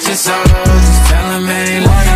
Just of us. Tell him ain't.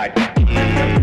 Like